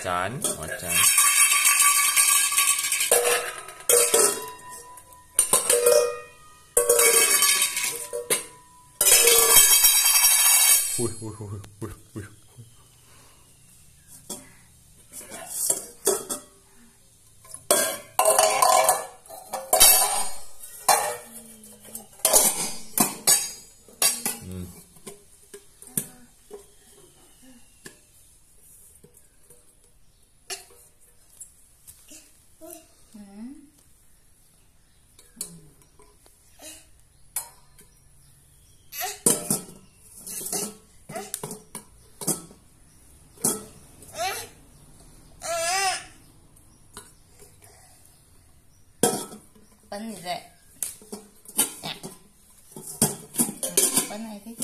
完蛋！完蛋！喂喂喂喂喂！ 빤이래 빤 해야지